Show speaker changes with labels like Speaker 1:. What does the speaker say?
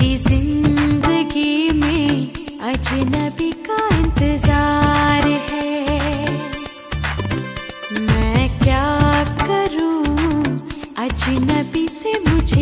Speaker 1: मेरी ज़िंदगी में अजनबी का इंतज़ार है। मैं क्या करूँ अजनबी से मुझे